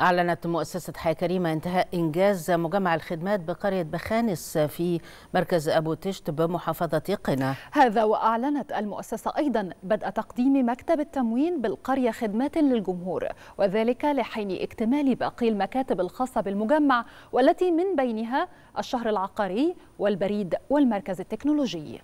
أعلنت مؤسسة حياة كريمة انتهاء إنجاز مجمع الخدمات بقرية بخانس في مركز أبو تشت بمحافظة قنا. هذا وأعلنت المؤسسة أيضا بدء تقديم مكتب التموين بالقرية خدمات للجمهور وذلك لحين اكتمال باقي المكاتب الخاصة بالمجمع والتي من بينها الشهر العقاري والبريد والمركز التكنولوجي.